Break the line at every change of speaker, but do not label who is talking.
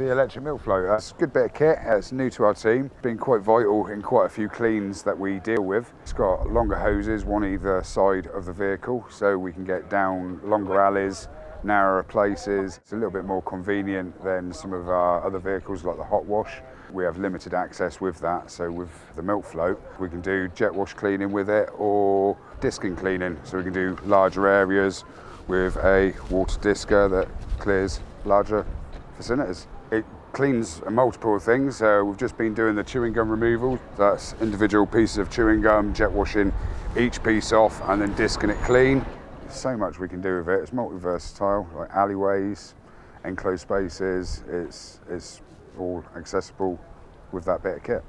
The electric milk float, that's a good bit of kit. It's new to our team, been quite vital in quite a few cleans that we deal with. It's got longer hoses, one either side of the vehicle, so we can get down longer alleys, narrower places. It's a little bit more convenient than some of our other vehicles like the hot wash. We have limited access with that, so with the milk float, we can do jet wash cleaning with it or disking cleaning. So we can do larger areas with a water disker that clears larger vicinities. It cleans multiple things. Uh, we've just been doing the chewing gum removal. That's individual pieces of chewing gum, jet washing each piece off and then disking it clean. There's so much we can do with it. It's multi-versatile, like alleyways, enclosed spaces. It's, it's all accessible with that bit of kit.